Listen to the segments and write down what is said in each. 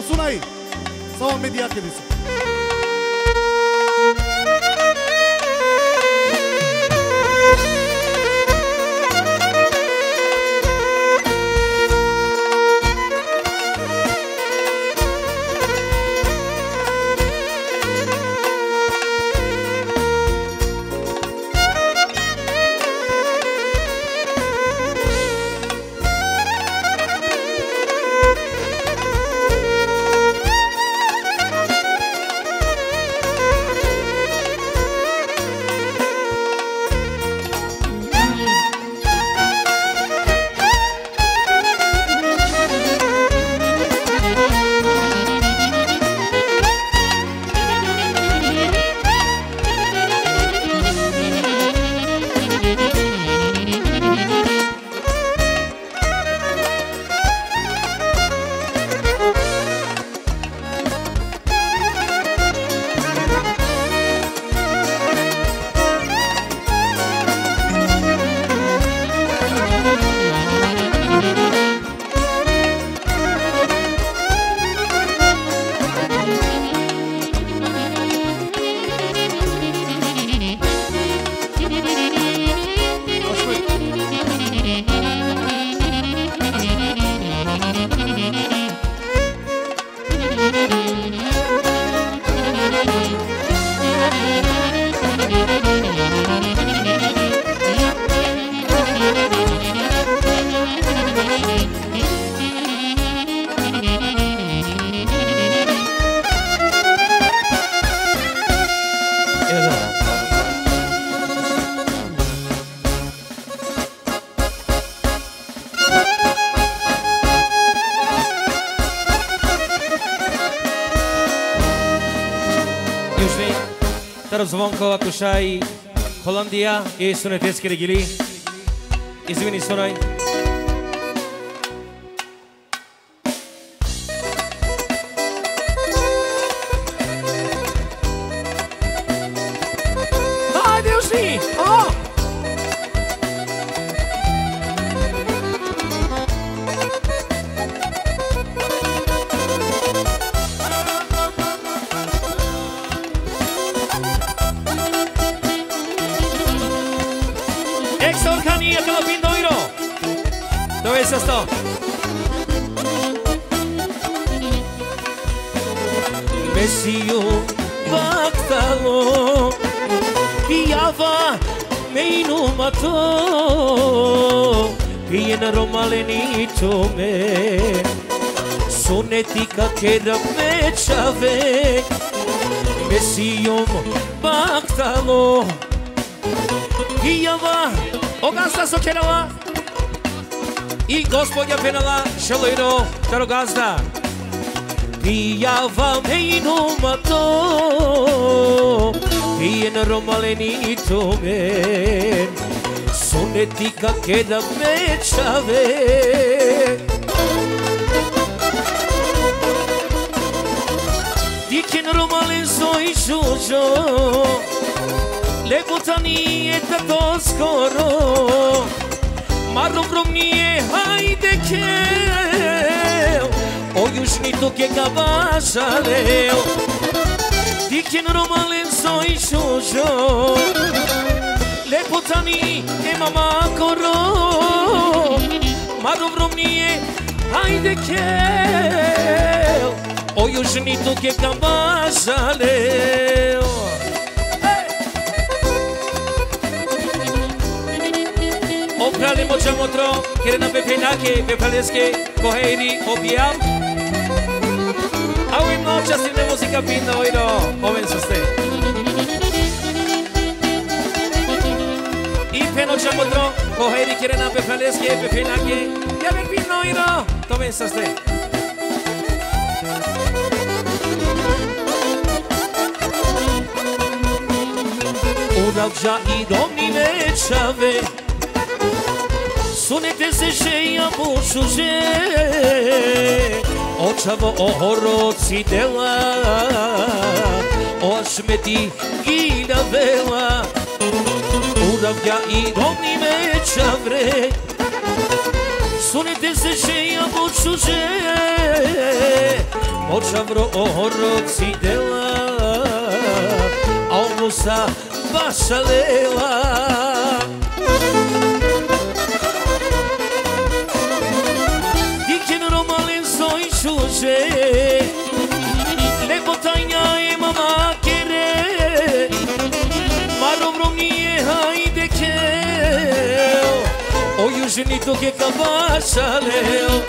सुनाई। सौ में दिया के दिशा zvonko ako šaj Holandija, jesu ne teskere gili, izvini. zo Hien romale nito me Sonetika kera me txave Mesiom baktalo Iava Ogazda sokerava I gospodja penala Šalero Daro gazda Iava me inumato Hien romale nito me fonética que la mecha ve. Diken romalen soy yo, le botani eta toskoro, marrom romnie hajde keo, o już mi to que cabazaleo. Diken romalen soy yo, Lepotami imama koro Ma dobro mniye hayde kel O južni to ke kamazale Oprali moća motro, kjer na pepenake, pepaleske, koheri, obijam. A u im noća stivne muzika pinda, ojdo, oven su ste. noća mudro Koheri kire na pefaleske pefilake Ja bih pino i no. To mi saste Urakca i domnine çave Sunete se şeya bu şuje Očavo o horoci dela O aşmeti gila vela. Pravda i domni meća vre Sunite se šeja počuđe Počavro ohoroci dela A ovo sa E lela. Não romalin soy şuşe nito che cavascia leo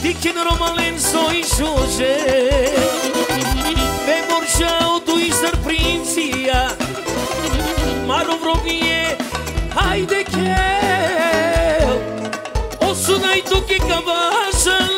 Di che non malenzo in soce E morciao tu in sarprinzia Ma non provie ai de che O sunai tu che cavascia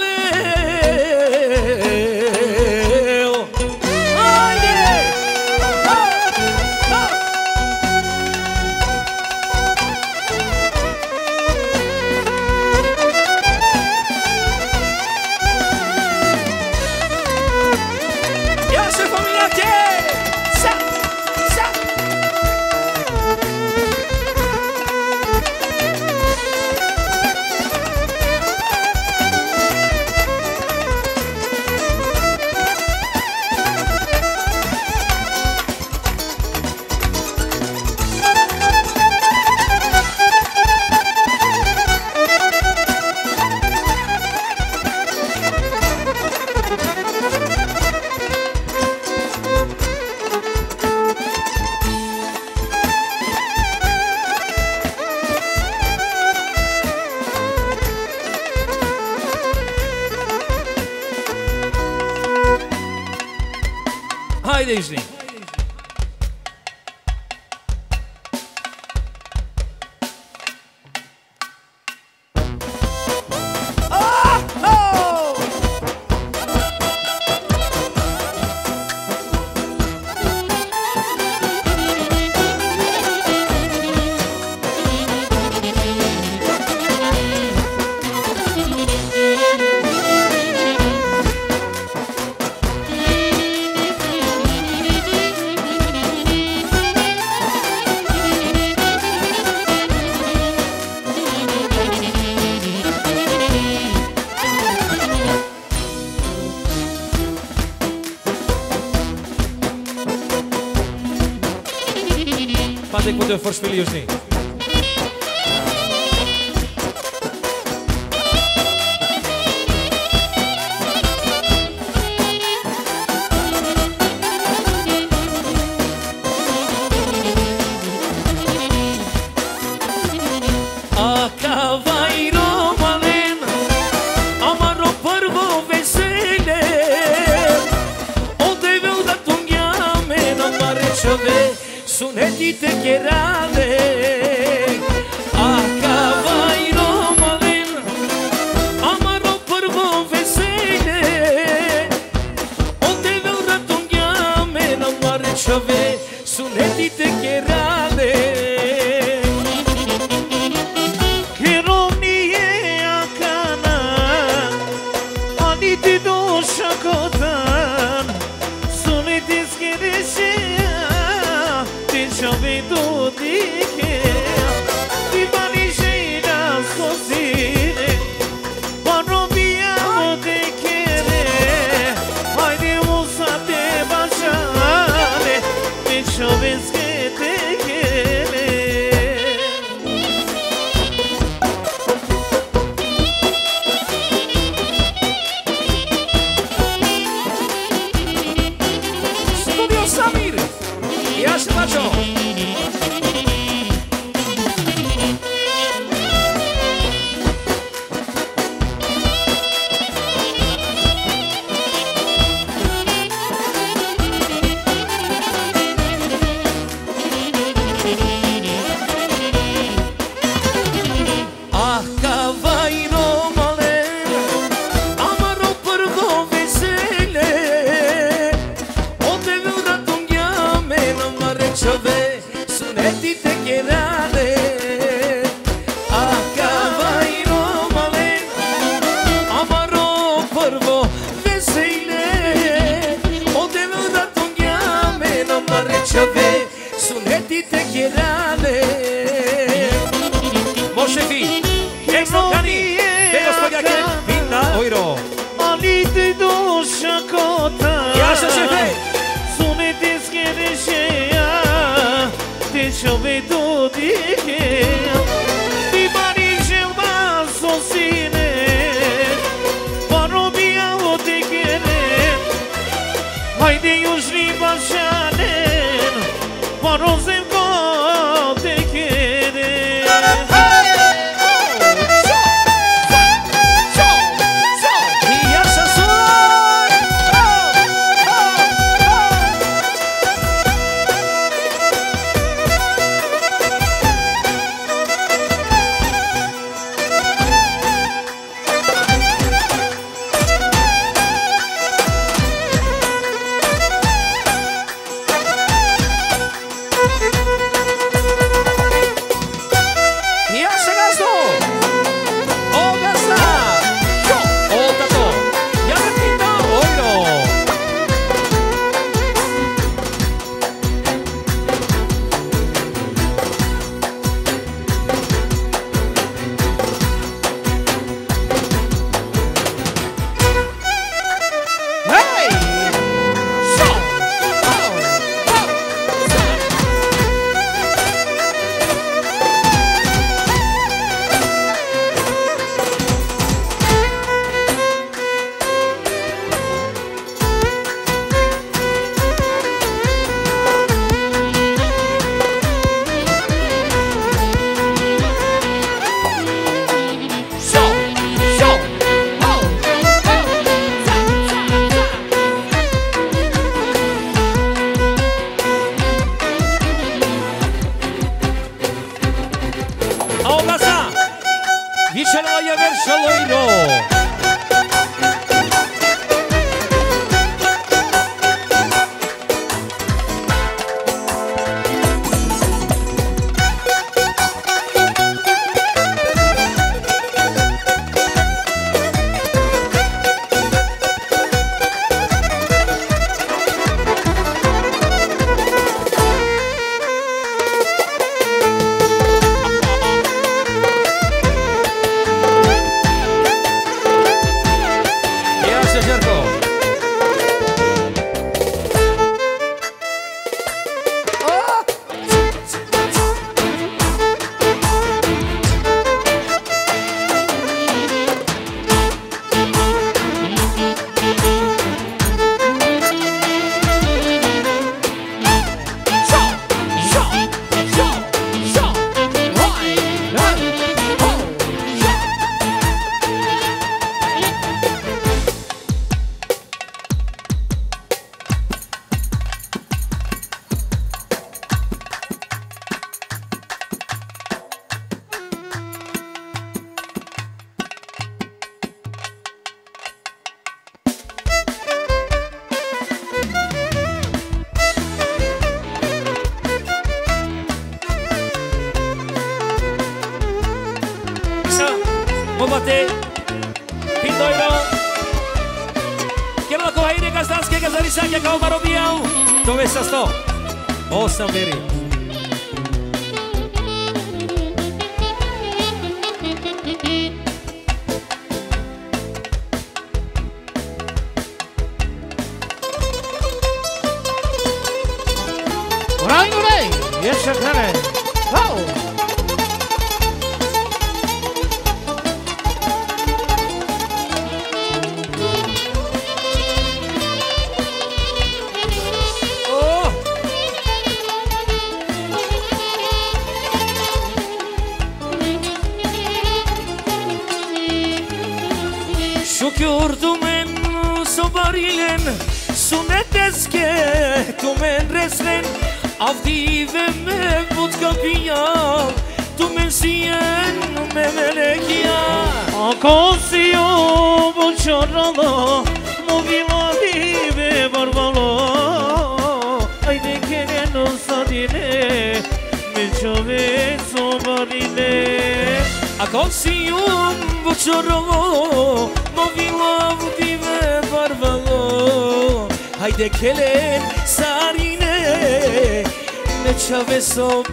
seus filhos, sim.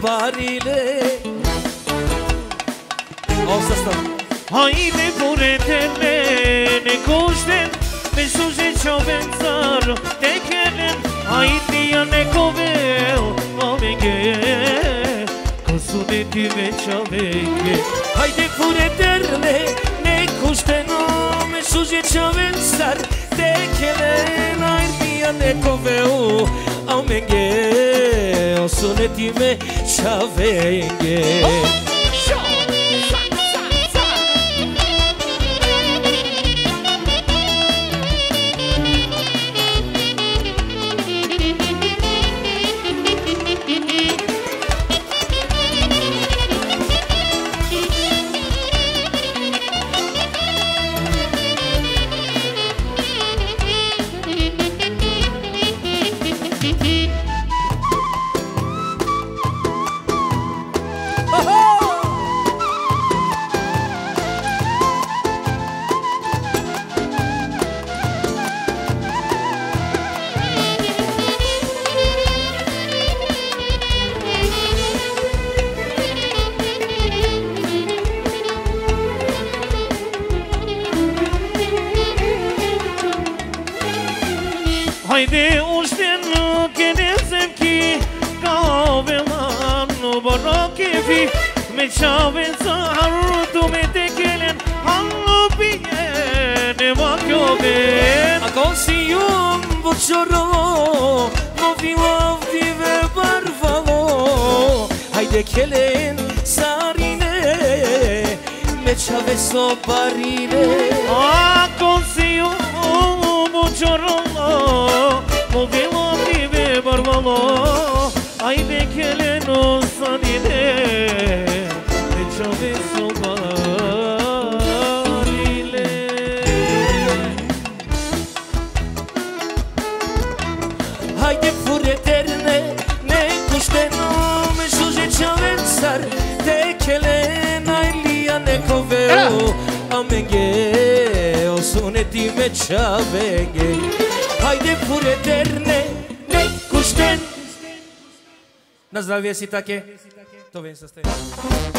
barile O să stăm Haide buretele, ne cuștem Pe suze ciovem țaru, te chelem. Haide ia ne coveu, omenge Consune tine ciovenge Haide buretele, ne cuștem Pe suze ciovem țaru, te chelem. Haide ia ne coveu, omenge au menge O sunetime çavenge oh. çamenge Osuneti ме çamenge Haydi пуре derne ne kuşten Na си таке, take To vem sastajem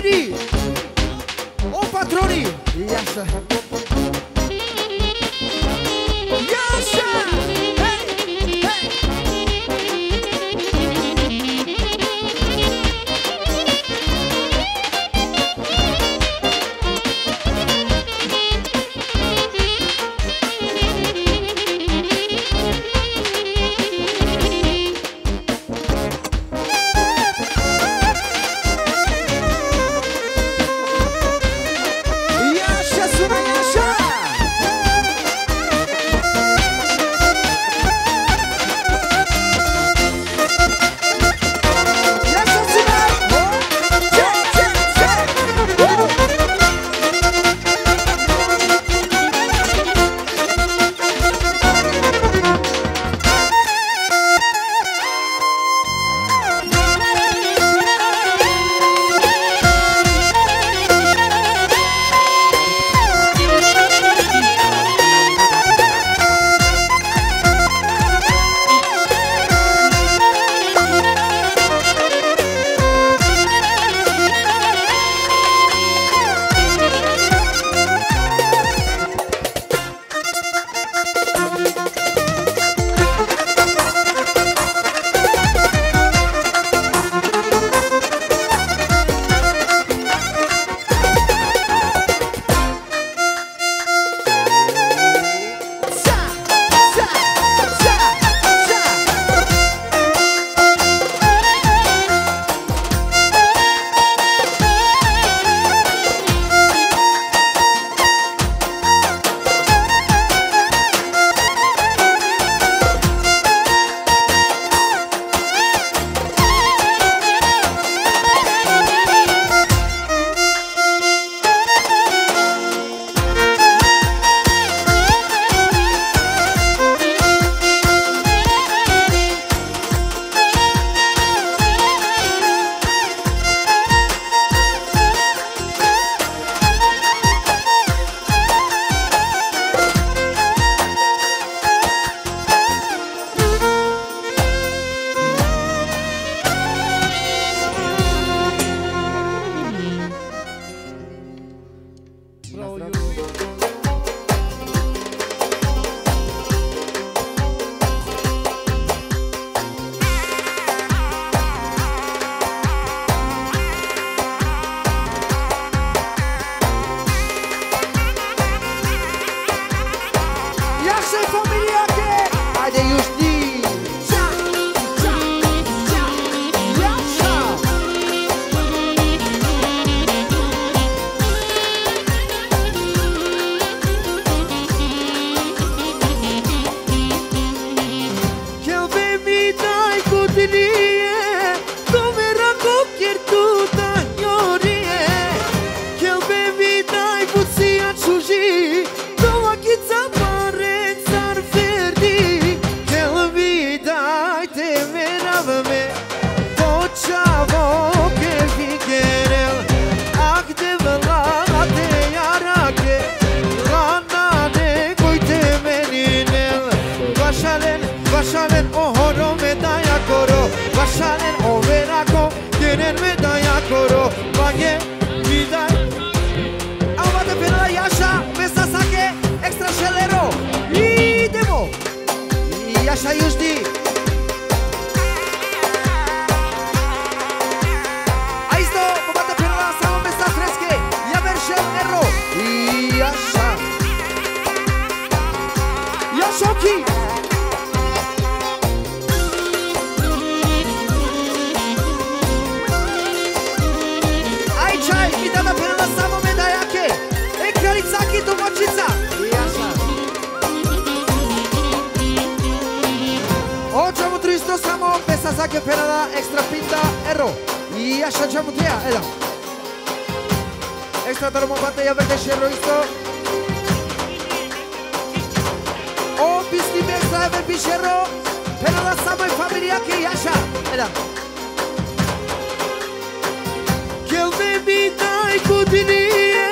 Oh, patroni! Yes, sir. zazak pena da Extra pinta erro. Ia xantxa mutia, edo. Ekstra tarumon bateia berde xerro izto. O bizti bezda eben bixerro. Pena da zamoi familiak ia xa. Edo. Gel me bitai kutiniye.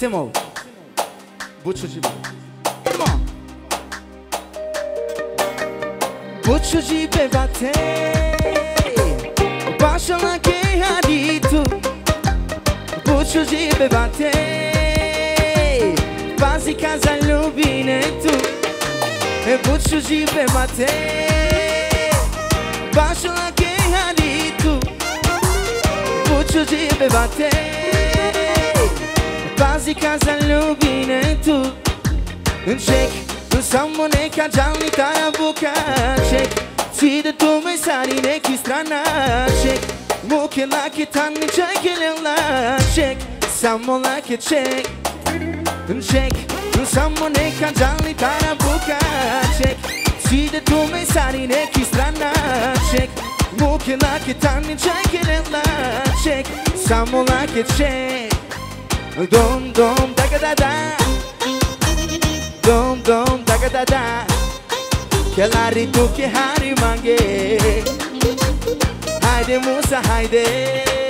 Simão. shake it, shake Shake Someone kadali tara buka Shake Side tume sarine kistrana Shake Muke lake tani shake it la Shake Someone like it, shake Dom dom daga da da Dom dom daga da da Kelari tuke hari mange Haydi Musa haydi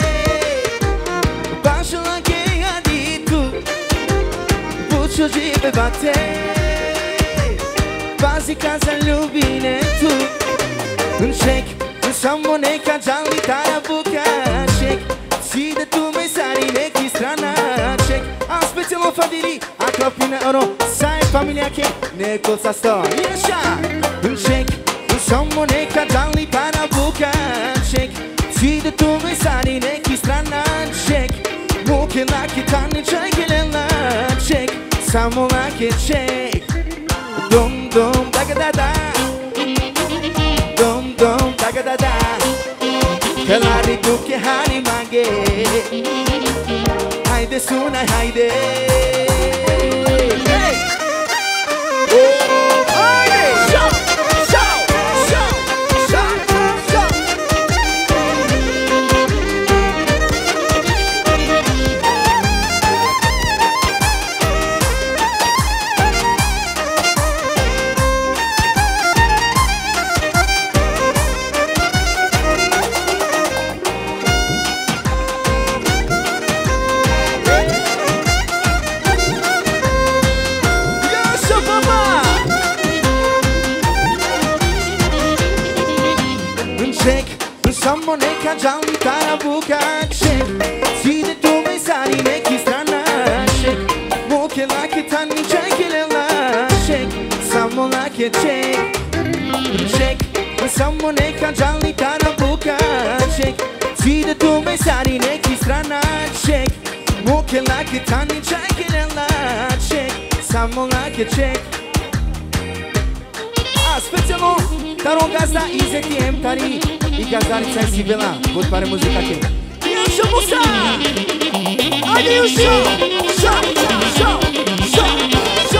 Mucho žive bate Pazi ka zaljubine tu. Ček, samo neka džali taja buka Ček, si da tu me sari neki strana Ček, a specijalno fadili A klopine oro, sai familia che neko sa sto Yesha, ček, samo neka džali taja buka Ček, si da tu me sari neki strana Ček, muke lake tani čekelela someone I can shake. Dum dum da da da. Dum dum da da da. Kelari du ke hani mange. Haydi hide. Muke lake tani čekelela Check Samo lake check Check Samo neka džalni taja buka Check Side tu me sari neki strana Check Muke lake tani čekelela Check Samo lake check A specijalno Taro gazda i ZTM tari I gazdarica si vela God pare muzika ke Jušo Musa! Ajde Jušo Šo, šo, šo, šo, Yeah.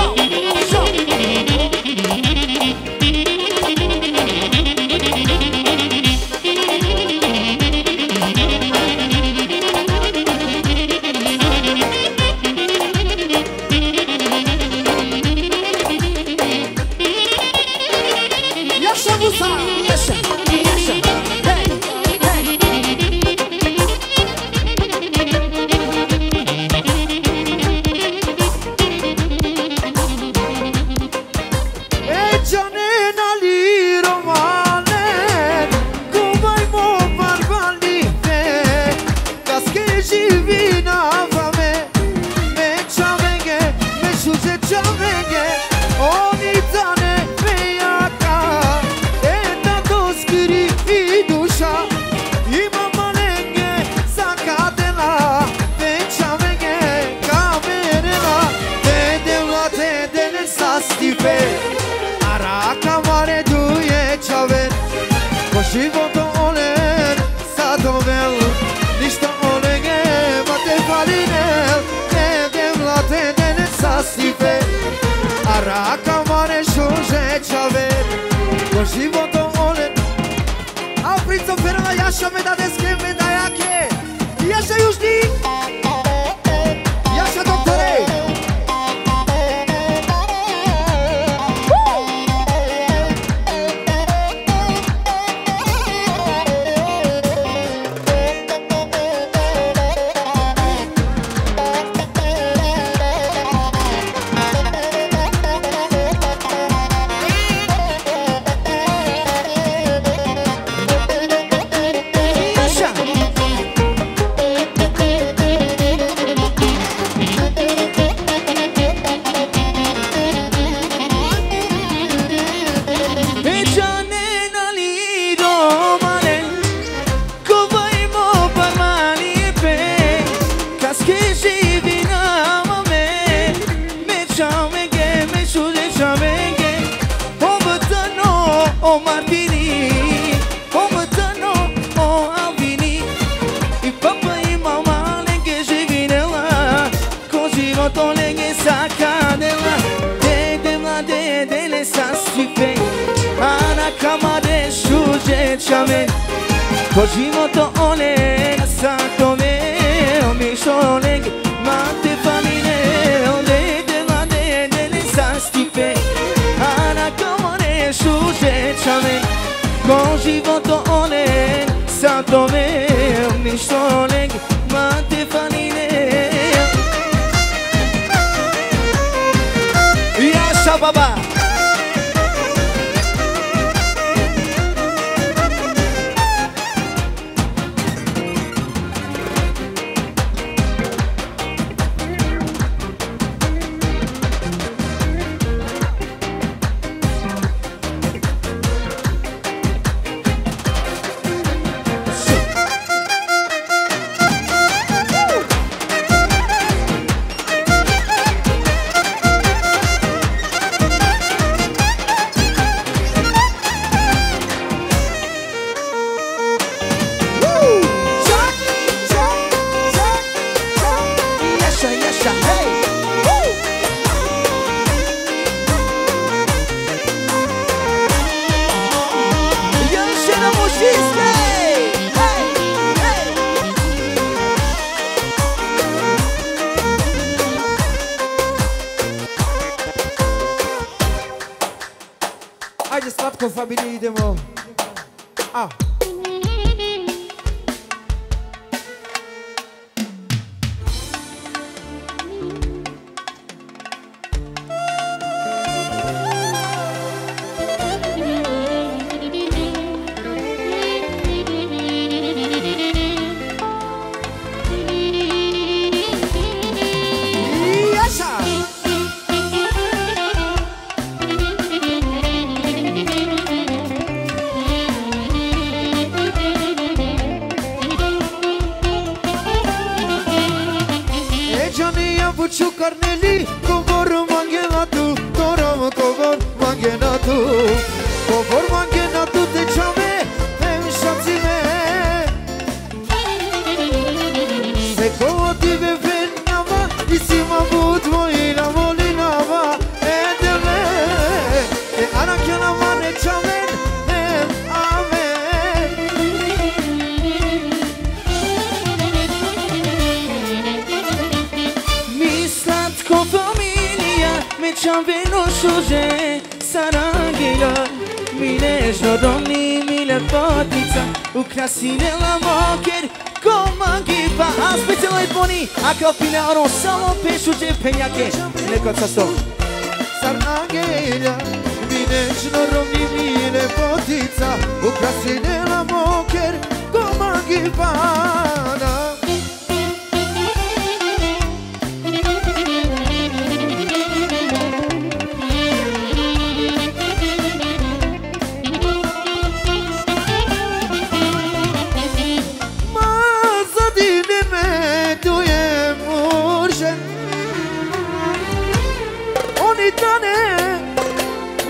Dane,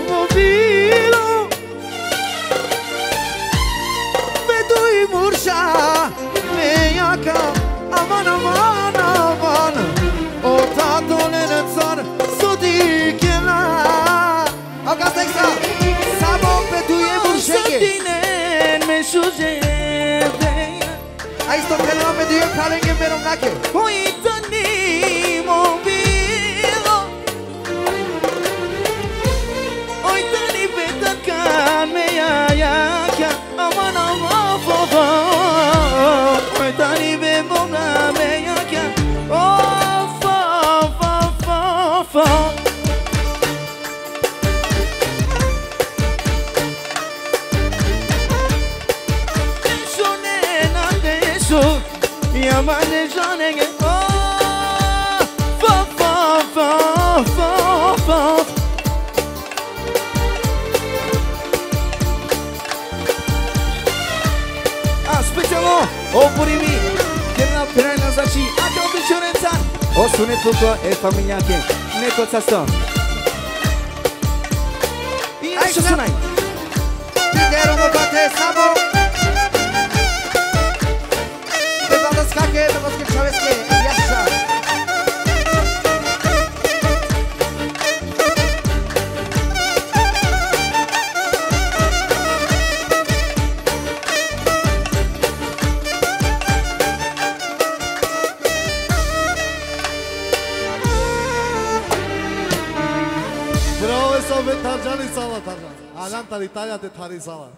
mobilu Beduin murșa, meiaca, aman, aman, aman O tatole në țarë, sudi kjela A ka teksa, sa bo beduin mursheke Sëtinen me shuzhe dhe A isto kjela me dyje, kalen ke meron nake Po i të Nessuno è e famiglia anche Ne cosa sono Natalitalia de Tarizala.